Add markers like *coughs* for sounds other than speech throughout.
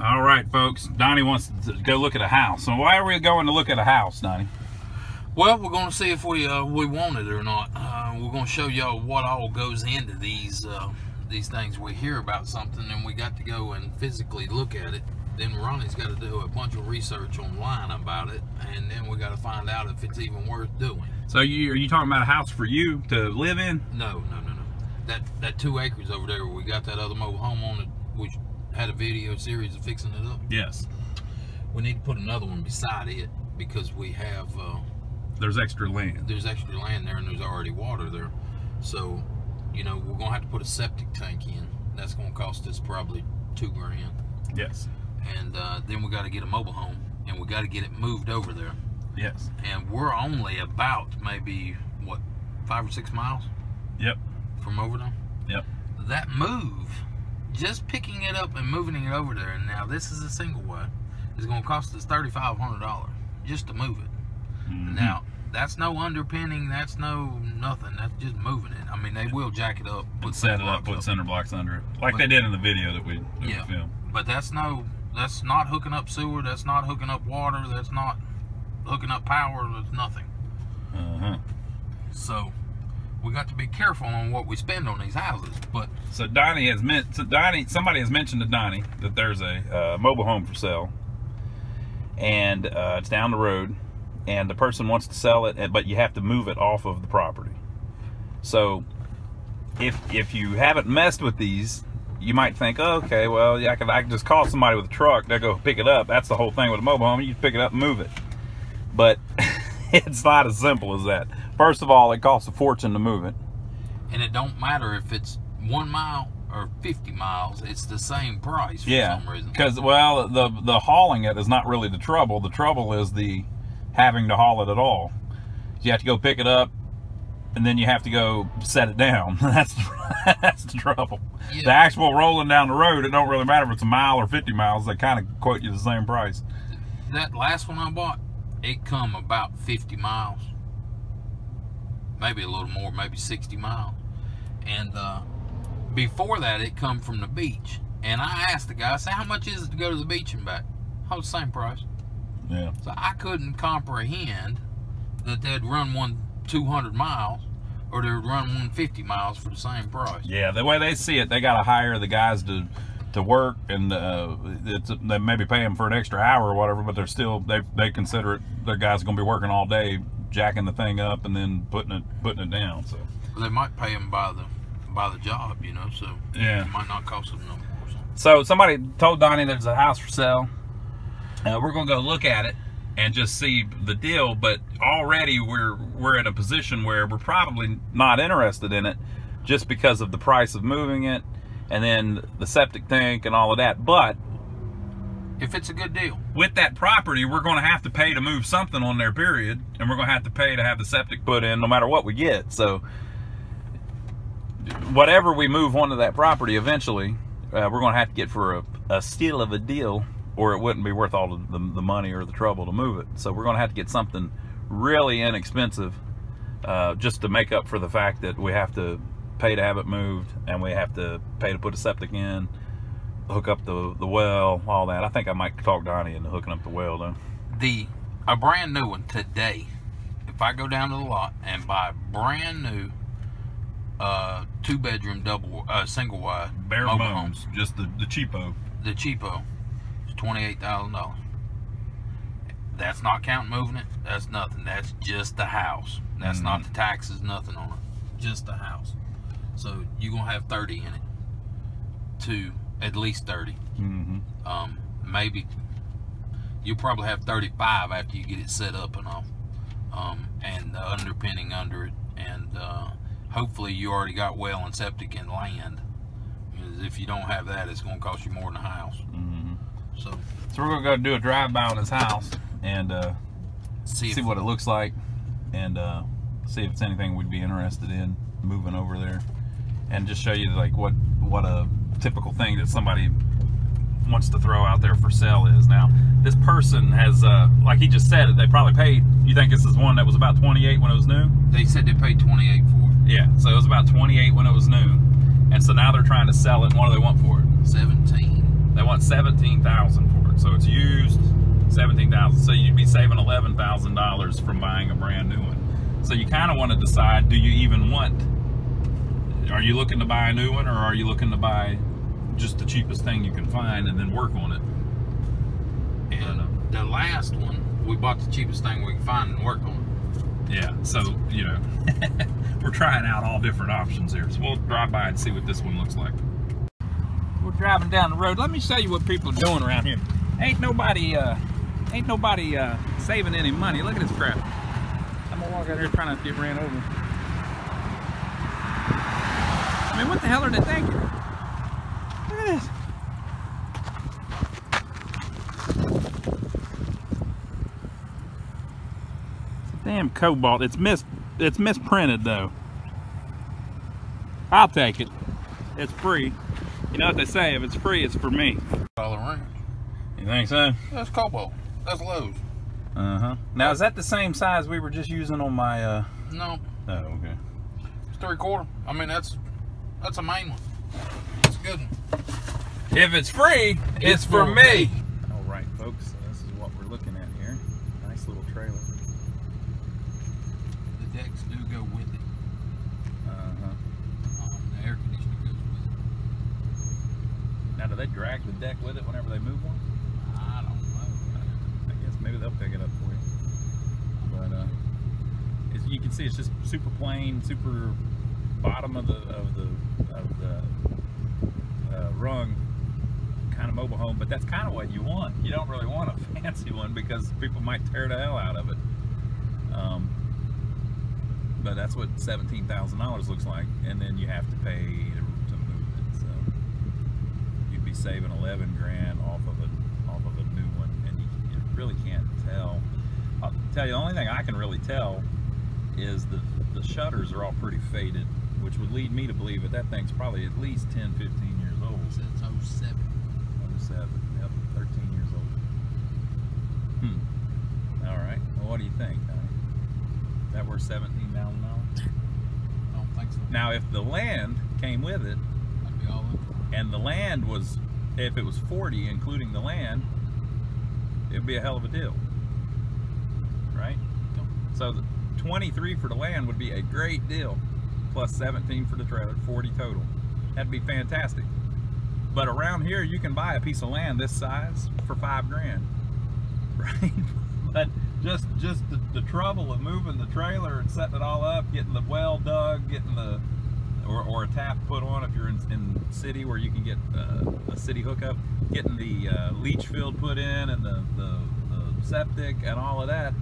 All right, folks. Donnie wants to go look at a house. So why are we going to look at a house, Donnie? Well, we're going to see if we uh, we want it or not. Uh, we're going to show y'all what all goes into these uh, these things. We hear about something and we got to go and physically look at it. Then Ronnie's got to do a bunch of research online about it, and then we got to find out if it's even worth doing. So you are you talking about a house for you to live in? No, no, no, no. That that two acres over there, where we got that other mobile home on it, we had a video series of fixing it up. Yes. We need to put another one beside it because we have uh, There's extra land. there's extra land there and there's already water there. So, you know, we're gonna have to put a septic tank in. That's gonna cost us probably two grand. Yes. And uh, then we got to get a mobile home and we got to get it moved over there. Yes. And we're only about maybe what five or six miles Yep. from over there. Yep. That move, just picking it up and moving it over there, and now this is a single wide, is going to cost us thirty five hundred dollars just to move it. Mhm. Now that's no underpinning, that's no nothing. That's just moving it. I mean, they will jack it up, and set it up, put center blocks under it, like they did in the video that we, that Yeah. we filmed. but that's no, that's not hooking up sewer. That's not hooking up water. That's not hooking up power. That's nothing. Uh huh. So we got to be careful on what we spend on these houses. But So Donnie has meant. So Donnie, somebody has mentioned to Donnie that there's a uh, mobile home for sale, and uh, it's down the road, and the person wants to sell it, but you have to move it off of the property. So if if you haven't messed with these, you might think, oh, okay, well, yeah, I can I can just call somebody with a truck, they'll go pick it up. That's the whole thing with a mobile home. You pick it up and move it, but *laughs* it's not as simple as that. First of all, it costs a fortune to move it. and it don't matter if it's one mile or 50 miles. It's the same price for Yeah, some reason. because well, the the hauling it is not really the trouble. The trouble is the having to haul it at all. You have to go pick it up, and then you have to go set it down. *laughs* that's *laughs* that's the trouble. Yeah. The actual rolling down the road, it don't really matter if it's a mile or fifty miles. They kind of quote you the same price. That last one I bought, it come about 50 miles, maybe a little more, maybe 60 miles. And uh, before that, it come from the beach. And I asked the guy, I said, "How much is it to go to the beach and back?" Oh, the same price. Yeah. So I couldn't comprehend that they'd run one 200 miles or they'd run one 50 miles for the same price. Yeah, the way they see it, they got to hire the guys to to work, and uh, it's they maybe pay them for an extra hour or whatever, but they're still they they consider it their guys going to be working all day, jacking the thing up and then putting it putting it down. So They might pay them by the by the job, you know, so Yeah. it might not cost them no more. So. so somebody told Donnie there's a house for sale. Uh, we're going to go look at it and just see the deal, but already we're we're in a position where we're probably not interested in it just because of the price of moving it and then the septic tank and all of that. But If it's a good deal, with that property, we're going to have to pay to move something on there, period. And we're going to have to pay to have the septic put in no matter what we get. So, whatever we move onto that property eventually, uh, we're going to have to get for a, a steal of a deal, or it wouldn't be worth all the, the, money or the trouble to move it. So, we're going to have to get something really inexpensive uh, just to make up for the fact that we have to pay to have it moved and we have to pay to put a septic in hook up the the well, all that. I think I might talk Donnie into hooking up the well though. the a brand new one today. If I go down to the lot and buy a brand new uh, two bedroom double uh, single wide Bare mobile bones, just the the cheapo. the cheapo is twenty eight thousand dollars. That's not counting moving it. That's nothing. That's just the house. That's not the taxes. Nothing on it. Just the house. So you're gonna have thirty in it. To at least thirty. Mm-hmm. Um, maybe you'll probably have 35 after you get it set up and all, um, and the underpinning under it, and uh, hopefully you already got well and septic and land. Because if you don't have that, it's going to cost you more than a house. Mm-hmm. So So we're gonna go do a drive by on his house and uh, see, see what it looks like and uh, see if it's anything we'd be interested in moving over there, and just show you like what what a typical thing that somebody wants to throw out there for sale is. Now, this person has, uh, like he just said, they probably paid. You think this is one that was about 28 when it was new? they said they paid 28 for it. Yeah. So it was about 28 when it was new, and so now they're trying to sell it. And what do they want for it? it. 17. They want seventeen thousand for it, so it's used seventeen thousand. So you'd be saving eleven thousand dollars from buying a brand new one. So you kind of want to decide: Do you even want? Are you looking to buy a new one, or are you looking to buy just the cheapest thing you can find and then work on it? And the last one, we bought the cheapest thing we could find and work on. Yeah, so, you know, *laughs* we're trying out all different options here. So we'll drive by and see what this one looks like. We're driving down the road. Let me show you what people are doing around here. Ain't nobody, uh, ain't nobody uh, saving any money. Look at this crap. I'm gonna walk out here trying not to get ran over. I mean, what the hell are they thinking? Look at this. Damn cobalt. It's mis it's misprinted though. I'll take it. It's free. You know what they say, if it's free, it's for me. Dollar range. You think so? That's Cobalt. That's Lowe's. Uh-huh. Now is that the same size we were just using on my uh No, Oh, okay. it's three quarter. I mean, that's that's a main one. It's a good one. If it's free, It's for me. All right, folks. So this is what we're looking at here. Nice little trailer. Decks do go with it. Uh-huh. Um, the air conditioner goes with it. Now, do they drag the deck with it whenever they move one? I don't know. I guess maybe they'll pick it up for you. But uh, as you can see, it's just super plain, super bottom of the of the of the uh, rung kind of mobile home. But that's kind of what you want. You don't really want a *laughs* fancy one because people might tear the hell out of it. Um, but that's what seventeen thousand dollars looks like, and then you have to pay to, to move it. So you'd be saving eleven grand off of a off of a new one, and you, you really can't tell. I'll tell you, the only thing I can really tell is the the shutters are all pretty faded, which would lead me to believe that that thing's probably at least 10, 15 years old. Since 07. 07, yep, 13 years old. Hmm. All right. Well, what do you think? That worth seventeen thousand dollars? I don't think so. Now, if the land came with it, I'd be all in. and the land was, if it was 40, including the land, it'd be a hell of a deal. Right? So the 23 for the land would be a great deal, plus 17 for the trailer, 40 total. That'd be fantastic. But around here, you can buy a piece of land this size for five grand, *laughs* right? but just just the, the trouble of moving the trailer and setting it all up, getting the well dug, getting the or, or a tap put on if you're in, in city where you can get uh, a city hookup, getting the uh, leach field put in and the, the, the septic and all of that.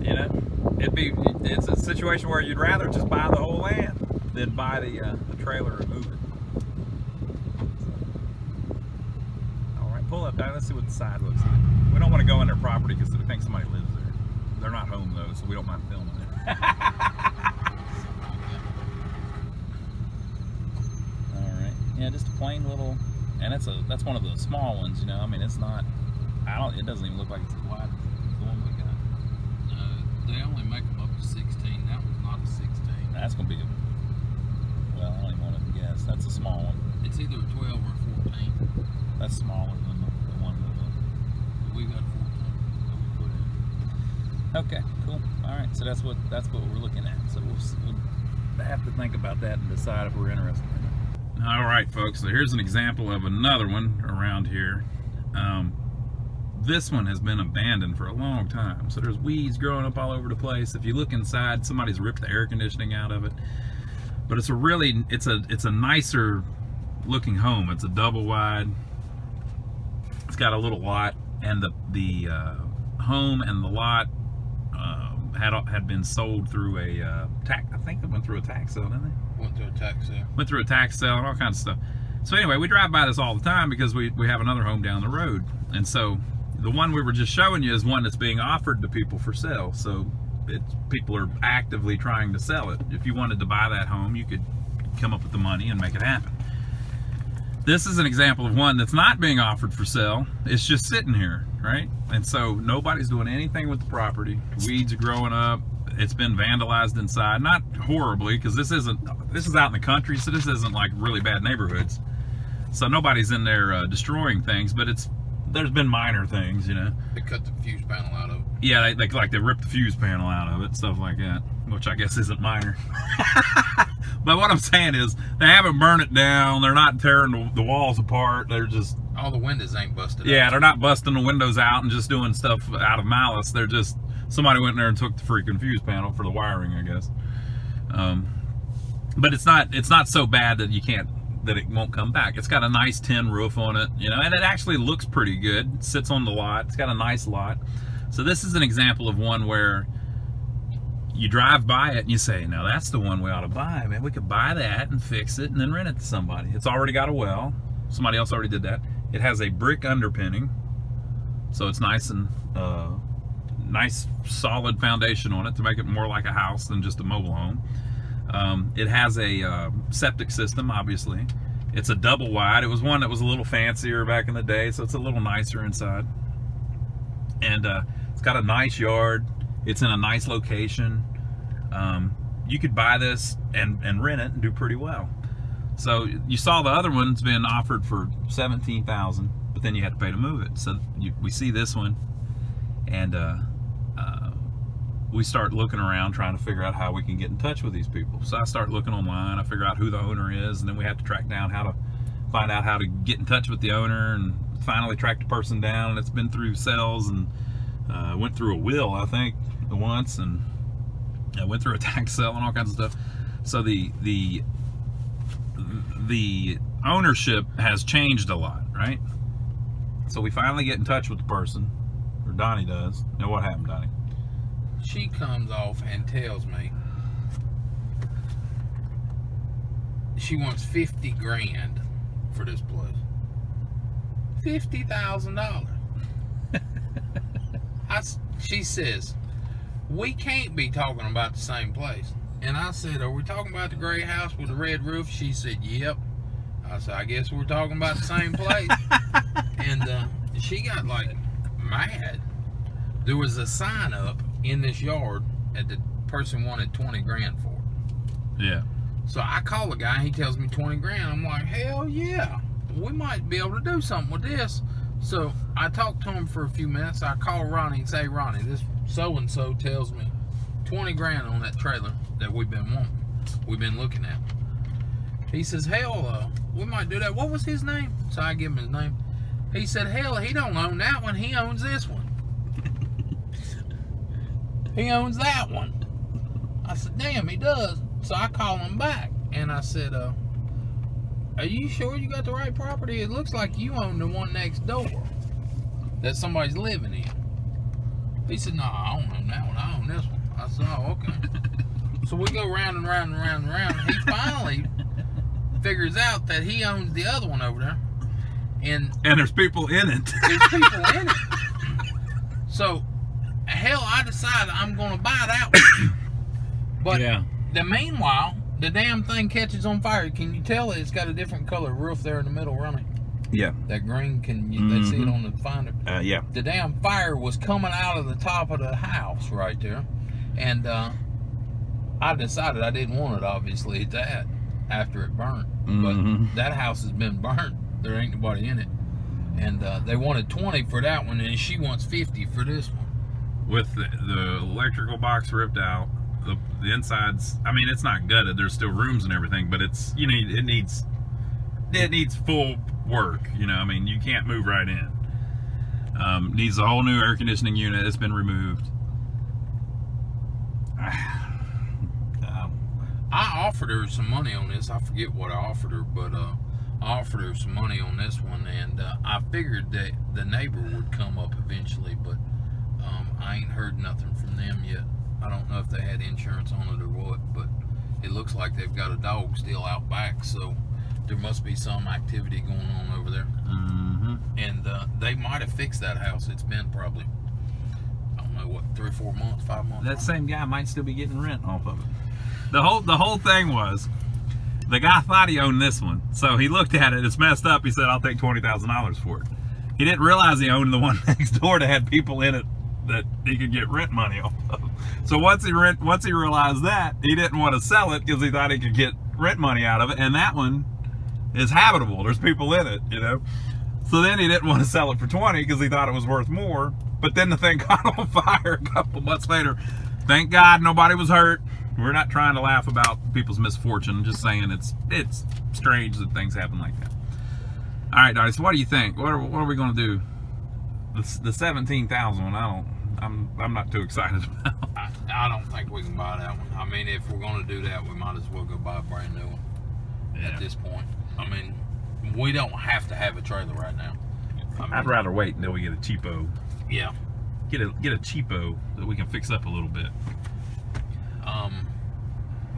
You know, it'd be it's a situation where you'd rather just buy the whole land than buy the uh, the trailer and move it. All right, pull up, down. Let's see what the side looks like. We don't want to go in their property because we think somebody lives there. They're not home though, so we don't mind filming it. *laughs* All right. Yeah, just a plain little, and it's a that's one of the small ones. You know, I mean, it's not. I don't. It doesn't even look like it's as wide as the one we got. Uh, they only make them up to 16. That was not a 16. That's gonna be. A, well, I don't even want to guess. That's a small one. It's either a 12 or a 14. That's smaller than the, the one that. But we got 14 put in. Okay, cool. All right, so that's what that's what we're looking at. So we'll, we'll have to think about that and decide if we're interested. in it. All right, folks. So here's an example of another one around here. Um, this one has been abandoned for a long time. So there's weeds growing up all over the place. If you look inside, somebody's ripped the air conditioning out of it. But it's a really it's a it's a nicer looking home. It's a double wide. It's got a little lot, and the the uh, home and the lot uh, had had been sold through a uh, tax. I think they went through a tax sale, didn't they? Went to a tax sale. Went through a tax sale and all kinds of stuff. So anyway, we drive by this all the time because we we have another home down the road, and so the one we were just showing you is one that's being offered to people for sale. So it's people are actively trying to sell it. If you wanted to buy that home, you could come up with the money and make it happen. This is an example of one that's not being offered for sale. It's just sitting here, right? And so nobody's doing anything with the property. Weeds are growing up. It's been vandalized inside, not horribly, because this isn't this is out in the country, so this isn't like really bad neighborhoods. So nobody's in there uh, destroying things, but it's there's been minor things, you know. They cut the fuse panel out of it. Yeah, they, they like they ripped the fuse panel out of it, stuff like that, which I guess isn't minor. *laughs* but what I'm saying is they haven't burned it down. They're not tearing the, the walls apart. They're just All the windows ain't busted yeah, out. they're not busting the windows out and just doing stuff out of malice. They're just somebody went in there and took the freaking fuse panel for the wiring, I guess. Um, but it's not it's not so bad that you can't that it won't come back. It's got a nice tin roof on it, you know, and it actually looks pretty good. It sits on the lot. It's got a nice lot. So this is an example of one where you drive by it and you say, "Now that's the one we ought to buy. Man, we could buy that and fix it and then rent it to somebody." It's already got a well. Somebody else already did that. It has a brick underpinning, so it's nice and uh, nice, solid foundation on it to make it more like a house than just a mobile home. Um, it has a uh, septic system, obviously. It's a double wide. It was one that was a little fancier back in the day, so it's a little nicer inside. And uh, it's got a nice yard. It's in a nice location. Um, you could buy this and, and rent it and do pretty well. So you saw the other one's been offered for seventeen thousand, but then you had to pay to move it. So you, we see this one, and uh, uh, we start looking around trying to figure out how we can get in touch with these people. So I start looking online. I figure out who the owner is, and then we have to track down how to find out how to get in touch with the owner, and finally track the person down. And it's been through sales and uh, went through a will, I think, once, and I went through a *laughs* tax sale and all kinds of stuff. So the the the ownership has changed a lot, right? So we finally get in touch with the person, or Donnie does. Now what happened, Donnie? She comes off and tells me she wants 50 grand for this place. $50,000. I She says, we can't be talking about the same place. And I said, are we talking about the gray house with the red roof? She said, yep. I said, I guess we're talking about the same place. *laughs* and uh, she got like mad. There was a sign up in this yard that the person wanted 20 grand for. it. Yeah. So I call the guy, he tells me 20 grand. I'm like, hell yeah, we might be able to do something with this. So I talked to him for a few minutes. I call Ronnie and say, Ronnie, this so and so tells me 20 grand on that trailer that we've been wanting, we've been looking at. He says, hell, uh, we might do that. What was his name? So I give him his name. He said, hell, he don't own that one. He owns this one. *laughs* he owns that one. I said, damn, he does. So I call him back and I said, uh, are you sure you got the right property? It looks like you own the one next door that somebody's living in. He said, no, I don't own that one. I own this one. I said, oh, okay. *laughs* so we go round and round and round and round. He finally figures out that he owns the other one over there. And And there's people in it. there's people in *laughs* it. So, hell, I decided I'm going to buy that one. *coughs* But yeah. the meanwhile, the damn thing catches on fire. Can you tell it's got a different color roof there in the middle running? Yeah. That green, can you they see it Mhm. on the finder? Uh, yeah. The damn fire was coming out of the top of the house right there. And uh, I decided I didn't want it, obviously, at that after it burnt. Mhm. But that house has been burned. There ain't nobody in it. And uh, they wanted 20 for that one, and she wants 50 for this one. With the, the electrical box ripped out, the, the insides. I mean, it's not gutted. There's still rooms and everything, but it's you know it needs it needs full work. You know, I mean, you can't move right in. Um, needs a whole new air conditioning unit. It's been removed. *sighs* Um, I offered her some money on this. I forget what I offered her, but uh, I offered her some money on this one, and uh, I figured that the neighbor would come up eventually, but um, I ain't heard nothing from them yet. I don't know if they had insurance on it or what, but it looks like they've got a dog still out back, so there must be some activity going on over there. mhm. And uh, they might have fixed that house. It's been probably, I don't know, what, three or four months, five months? That same guy might still be getting rent off of it. The whole the whole thing was the guy thought he owned this one, so he looked at it. It's messed up. He said, "I'll take twenty thousand dollars for it." He didn't realize he owned the one *laughs* next door that had people in it that he could get rent money off of. So once he rent, once he realized that, he didn't want to sell it because he thought he could get rent money out of it. And that one is habitable. There's people in it, you know. So then he didn't want to sell it for 20 because he thought it was worth more. But then the thing *laughs* caught on fire a couple months later. Thank God nobody was hurt. We're not trying to laugh about people's misfortune. Just saying it's it's strange that things happen like that. All right, Dottie. So what do you think? What are, what are we going to do? The, the 17,000 one. I don't. I'm I'm not too excited *laughs* about. I, I don't think we can buy that one. I mean, if we're going to do that, we might as well go buy a brand new one Yeah. at this point. I mean, we don't have to have a trailer right now. I mean, I'd rather wait until we get a cheapo. yeah. Get a get a cheapo that we can fix up a little bit. Um,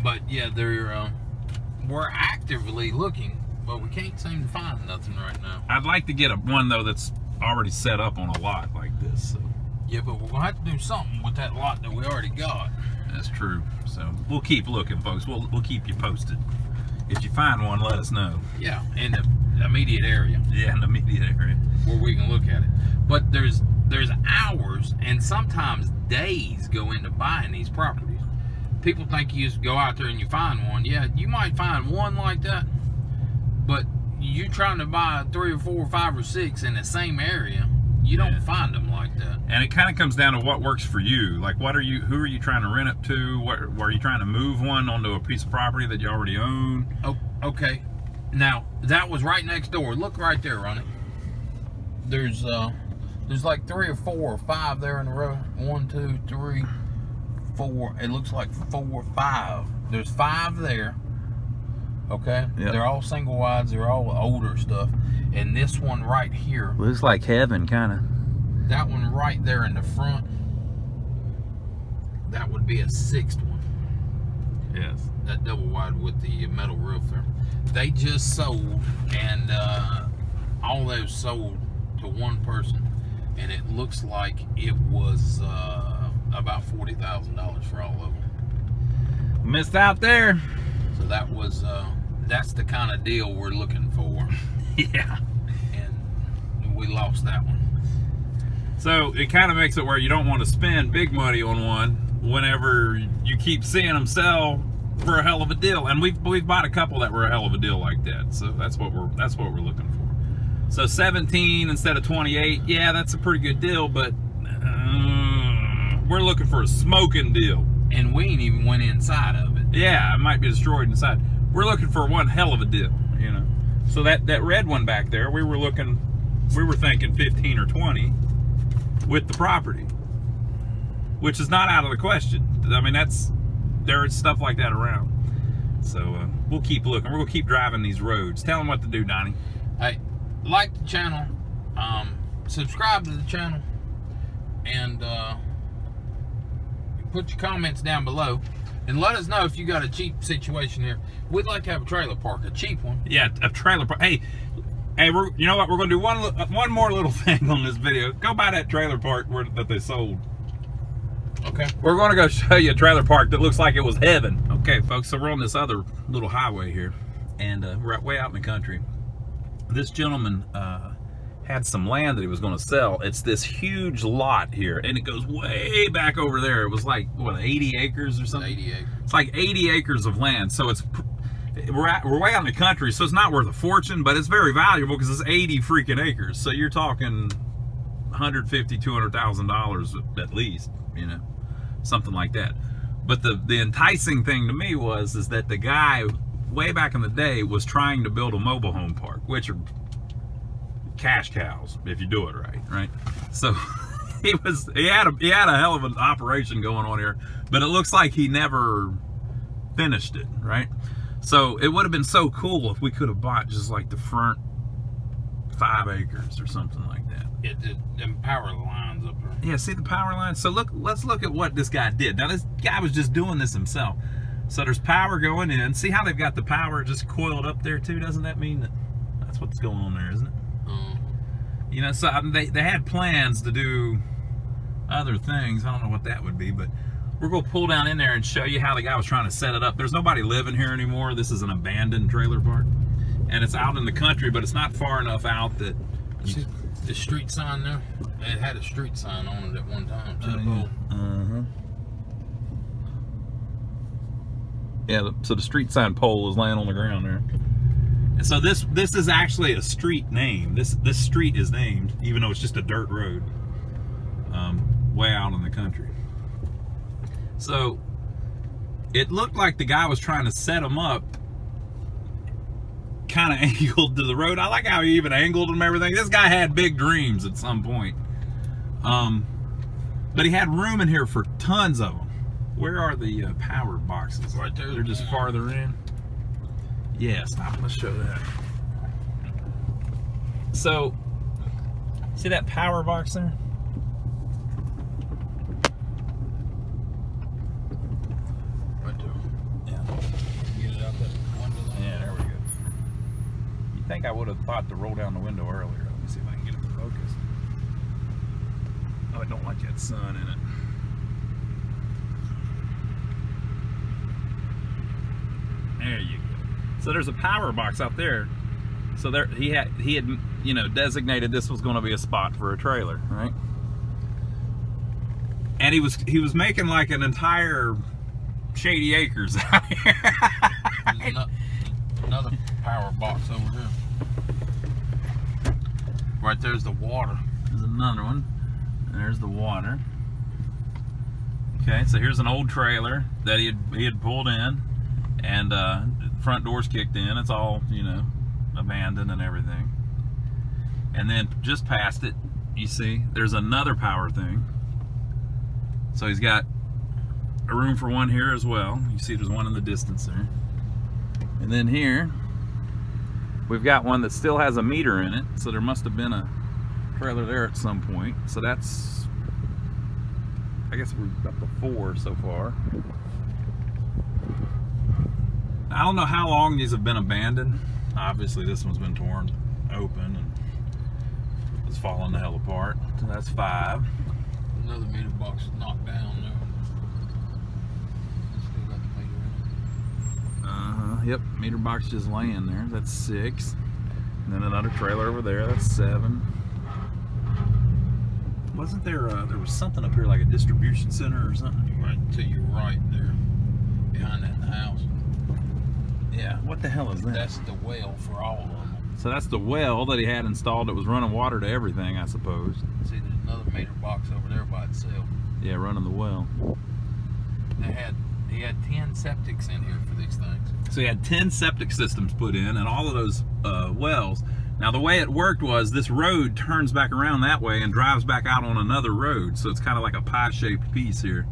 but yeah, they're uh, we're actively looking, but we can't seem to find nothing right now. I'd like to get a one though that's already set up on a lot like Yeah, but we're gonna have to do something with that lot that we already got. that's true. So we'll keep looking, folks. We'll we'll keep you posted. If you find one, let us know. Yeah, in the immediate area Yeah, in the immediate area. where we can look at it. But there's there's hours and sometimes days go into buying these properties. People think you just go out there and you find one. Yeah, you might find one like that, but you're trying to buy three or four or five or six in the same area, you don't Yeah. find them like that. And it kind of comes down to what works for you. Like, what are you? Who are you trying to rent it to? What are you trying to move one onto a piece of property that you already own? Oh, okay. Now that was right next door. Look right there, Ronnie. There's uh, there's like three or four or five there in a row. One, two, three, four. It looks like four or five. There's five there. Okay. Yep. They're all single wides. They're all older stuff. And this one right here, Looks like heaven, kind of. that one right there in the front, that would be a sixth one. Yes. that double wide with the metal roof there. They just sold, and uh, all those sold to one person, and it looks like it was uh, about forty thousand dollars for all of them. Missed out there. So that was uh, that's the kind of deal we're looking for, *laughs* Yeah. and we lost that one. So it kind of makes it where you don't want to spend big money on one whenever you keep seeing them sell for a hell of a deal. And we've we've bought a couple that were a hell of a deal like that. So that's what we're that's what we're looking for. So 17 instead of 28, yeah, that's a pretty good deal, but uh, we're looking for a smoking deal. And we ain't even went inside of it. Yeah, it might be destroyed inside. We're looking for one hell of a deal, you know. So that that red one back there, we were looking, we were thinking 15 or 20 with the property, which is not out of the question. I mean, that's there is stuff like that around. So uh, we'll keep looking. We're gonna keep driving these roads. Tell them what to do, Donnie. Hey, like the channel, um, subscribe to the channel, and uh, put your comments down below. And let us know if you got a cheap situation here. We'd like to have a trailer park, a cheap one. Yeah, a trailer park. Hey, hey, we're you know what? We're gonna do one li- one more little *laughs* thing on this video. Go buy that trailer park where, that they sold. Okay. We're going to go *laughs* show you a trailer park that looks like it was heaven. Okay, folks, so we're on this other little highway here, and uh, we're way out in the country. This gentleman uh, had some land that he was going to sell. It's this huge lot here, and it goes way back over there. It was like, what, 80 acres or something? 88. It's like 80 acres of land, so it's we're at, we're way out in the country, so it's not worth a fortune, but it's very valuable because it's 80 freaking acres. So you're talking 150, 200 thousand dollars at least, you know, something like that. But the the enticing thing to me was is that the guy way back in the day was trying to build a mobile home park, which are cash cows if you do it right, right? So *laughs* he was he had a he had a hell of an operation going on here, but it looks like he never finished it, right? So it would have been so cool if we could have bought just like the front five acres or something like that. It, it, them power lines up there. Yeah, see the power lines. So look, let's look at what this guy did. Now this guy was just doing this himself. So there's power going in. See how they've got the power just coiled up there too? Doesn't that mean that that's what's going on there, isn't it? Um, You know, so I mean, they, they had plans to do other things. I don't know what that would be, but we're going to pull down in there and show you how the guy was trying to set it up. There's nobody living here anymore. This is an abandoned trailer park. And it's out in the country, but it's not far enough out that you, see the street sign there? It had a street sign on it at one time. See the Oh, pole? Uh-huh. Yeah, so the street sign pole is laying on the ground there. So this this is actually a street name. This this street is named, even though it's just a dirt road, um, way out in the country. So it looked like the guy was trying to set him up, *laughs* kind of angled to the road. I like how he even angled him everything. This guy had big dreams at some point. Um, but he had room in here for tons of them. Where are the uh, power boxes? Right there. They're just farther in. Yeah, stop. Let's show that. So, see that power box there? Right there. Yeah. Get it out that window. Yeah, there we go. You think I would have thought to roll down the window earlier? Let me see if I can get it to focus. Oh, I don't like that sun in it. There you go. So there's a power box out there. So there he had he had you know designated this was going to be a spot for a trailer, right? And he was he was making like an entire shady acres out here. Another power box over here. Right there's the water. There's another one. And there's the water. Okay, so here's an old trailer that he had, he had pulled in, and uh, front doors kicked in. It's all you know, abandoned and everything. And then just past it, you see, there's another power thing. So he's got a room for one here as well. You see, there's one in the distance there. And then here, we've got one that still has a meter in it. So there must have been a trailer there at some point. So that's, I guess we've got the four so far. I don't know how long these have been abandoned. Obviously, this one's been torn open and it's falling the hell apart. So that's five. Another meter box is knocked down there. Still got the meter in Uh huh. Yep. Meter box just laying there. That's six. And then another trailer over there. That's seven. Wasn't there? Uh, there was something up here like a distribution center or something. Right to your right there. Behind that house. Yeah. What the hell is that? That's the well for all of them. so that's the well that he had installed. That was running water to everything, I suppose. See, there's another meter box over there by itself. Yeah, running the well. They had he had ten septics in here for these things. So he had 10 septic systems put in and all of those uh, wells. Now the way it worked was this road turns back around that way and drives back out on another road. So it's kind of like a pie-shaped piece here.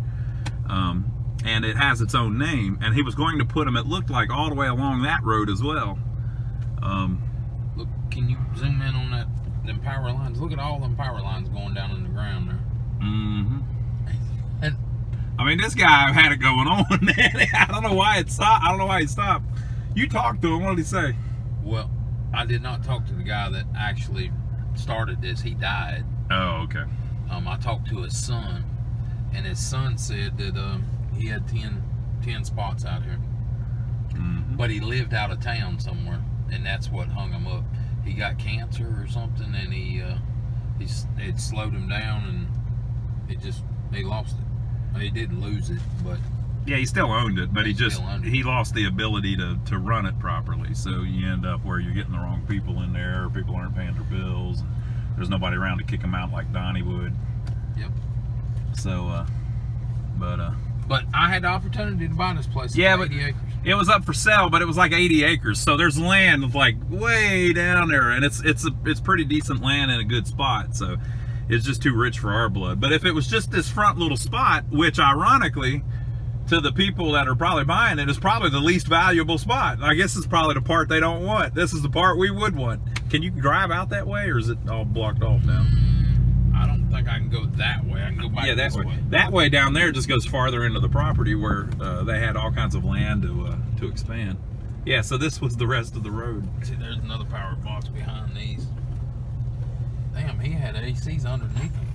Um, and it has its own name. And he was going to put them, it looked like, all the way along that road as well. Um, Look, can you zoom in on that them power lines? Look at all them power lines going down in the ground there. Mm-hmm. *laughs* And I mean, this guy had it going on. *laughs* I don't know why it stopped. I don't know why he stopped. You talked to him. What did he say? well, I did not talk to the guy that actually started this. He died. Oh, okay. Um, I talked to his son, and his son said that um, he had 10, 10 spots out here, Mhm. but he lived out of town somewhere, and that's what hung him up. He got cancer or something, and he uh, he it slowed him down, and it just he lost it. He didn't lose it, but Yeah, he still owned it, but he He just still owned it. he lost the ability to to run it properly. So you end up where you're getting the wrong people in there, or people aren't paying their bills. And there's nobody around to kick them out like Donnie would. Yep. So, uh, but uh, but I had the opportunity to buy this place. Yeah, but- acres. it was up for sale, but it was like 80 acres. So there's land like way down there, and it's it's a, it's pretty decent land in a good spot. So it's just too rich for our blood. But if it was just this front little spot, which ironically, to the people that are probably buying it, is probably the least valuable spot. I guess it's probably the part they don't want. This is the part we would want. Can you drive out that way, or is it all blocked off now? I think I can go that way. I can go back yeah, that this way. way. That way down there just goes farther into the property where uh, they had all kinds of land to uh, to expand. Yeah, so this was the rest of the road. See, there's another power box behind these. Damn, he had ACs underneath him.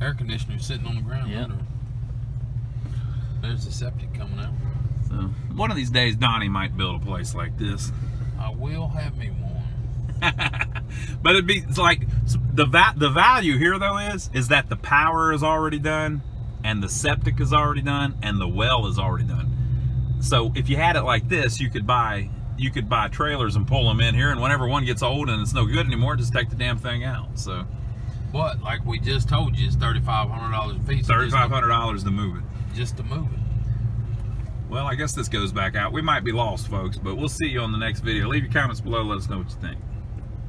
Air conditioner sitting on the ground Yeah. under. him. There's the septic coming out. So one of these days, Donnie might build a place like this. I will have me one. *laughs* but it'd be it's like the va- the value here though is is that the power is already done, and the septic is already done, and the well is already done. So if you had it like this, you could buy you could buy trailers and pull them in here, and whenever one gets old and it's no good anymore, just take the damn thing out. So But like we just told you, it's thirty five hundred dollars a piece. thirty five hundred dollars to move it. just to move it. Well, I guess this goes back out. We might be lost, folks, but we'll see you on the next video. Leave your comments below. Let us know what you think.